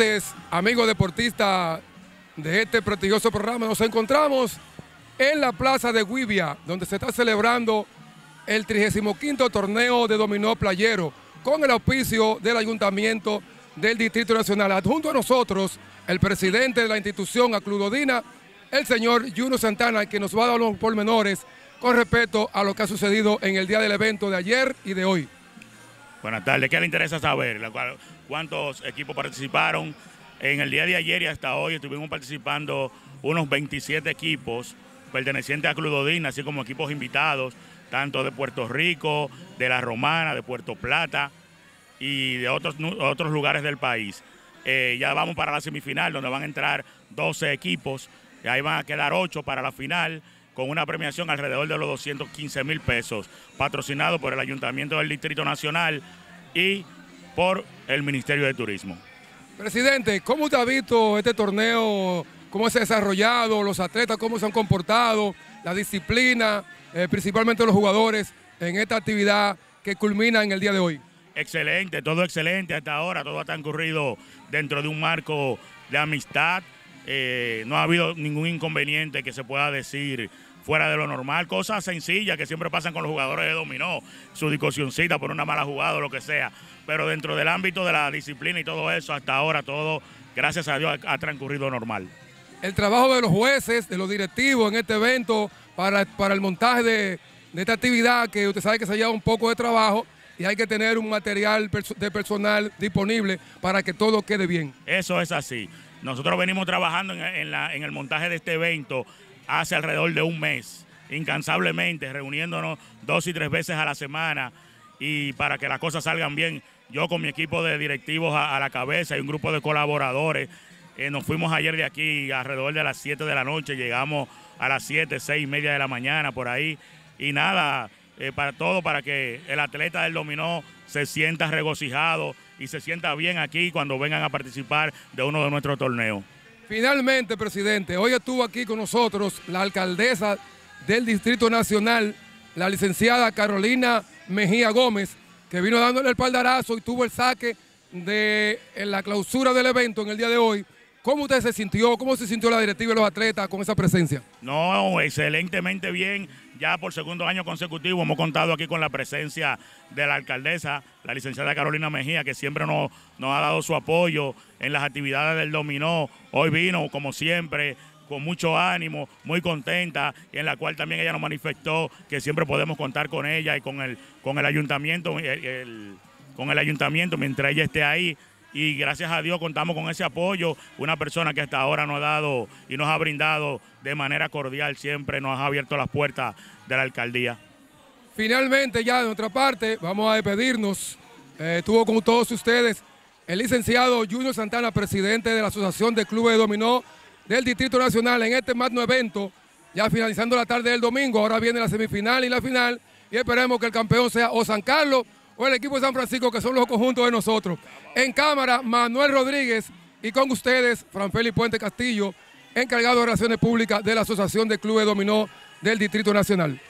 tardes, amigos deportistas de este prestigioso programa. Nos encontramos en la plaza de Guivia, donde se está celebrando el 35 torneo de dominó playero, con el auspicio del Ayuntamiento del Distrito Nacional. Adjunto a nosotros, el presidente de la institución Acludodina, el señor Juno Santana, que nos va a dar los pormenores con respecto a lo que ha sucedido en el día del evento de ayer y de hoy. Buenas tardes, ¿qué le interesa saber? ¿Cuántos equipos participaron? En el día de ayer y hasta hoy estuvimos participando unos 27 equipos pertenecientes a Cludodina, así como equipos invitados, tanto de Puerto Rico, de La Romana, de Puerto Plata y de otros, otros lugares del país. Eh, ya vamos para la semifinal, donde van a entrar 12 equipos, y ahí van a quedar 8 para la final con una premiación alrededor de los 215 mil pesos, patrocinado por el Ayuntamiento del Distrito Nacional y por el Ministerio de Turismo. Presidente, ¿cómo usted ha visto este torneo? ¿Cómo se ha desarrollado? ¿Los atletas cómo se han comportado? ¿La disciplina? Eh, principalmente los jugadores en esta actividad que culmina en el día de hoy. Excelente, todo excelente hasta ahora, todo ha transcurrido dentro de un marco de amistad, eh, no ha habido ningún inconveniente que se pueda decir fuera de lo normal, cosas sencillas que siempre pasan con los jugadores de dominó, su discusioncita por una mala jugada o lo que sea, pero dentro del ámbito de la disciplina y todo eso, hasta ahora todo, gracias a Dios, ha, transcurrido normal. El trabajo de los jueces, de los directivos en este evento para, para el montaje de, de esta actividad, que usted sabe que se lleva un poco de trabajo, y hay que tener un material de personal disponible para que todo quede bien. Eso es así. Nosotros venimos trabajando en, el montaje de este evento hace alrededor de un mes, incansablemente, reuniéndonos dos y tres veces a la semana y para que las cosas salgan bien. Yo con mi equipo de directivos a, la cabeza y un grupo de colaboradores, eh, nos fuimos ayer de aquí alrededor de las 7 de la noche, llegamos a las 7, 6 y media de la mañana por ahí y nada, eh, para todo para que el atleta del dominó se sienta regocijado y se sienta bien aquí cuando vengan a participar de uno de nuestros torneos. Finalmente, presidente, hoy estuvo aquí con nosotros la alcaldesa del Distrito Nacional, la licenciada Carolina Mejía Gómez, que vino dándole el paldarazo y tuvo el saque de la clausura del evento en el día de hoy. ¿Cómo usted se sintió? ¿Cómo se sintió la directiva y los atletas con esa presencia? No, excelentemente bien. Ya por segundo año consecutivo hemos contado aquí con la presencia de la alcaldesa, la licenciada Carolina Mejía, que siempre nos, ha dado su apoyo en las actividades del dominó. Hoy vino, como siempre, con mucho ánimo, muy contenta, en la cual también ella nos manifestó que siempre podemos contar con ella y con el, con el ayuntamiento, con el ayuntamiento mientras ella esté ahí y gracias a Dios contamos con ese apoyo, una persona que hasta ahora nos ha dado y nos ha brindado de manera cordial, siempre nos ha abierto las puertas de la alcaldía. Finalmente ya de nuestra parte vamos a despedirnos. Eh, estuvo con todos ustedes el licenciado Junior Santana, presidente de la Asociación de Clubes de Dominó del Distrito Nacional en este magno evento, ya finalizando la tarde del domingo, ahora viene la semifinal y la final y esperemos que el campeón sea o San Carlos o el equipo de San Francisco, que son los conjuntos de nosotros. En cámara, Manuel Rodríguez y con ustedes, Franfeli Puente Castillo, encargado de Relaciones Públicas de la Asociación de Clubes Dominó del Distrito Nacional.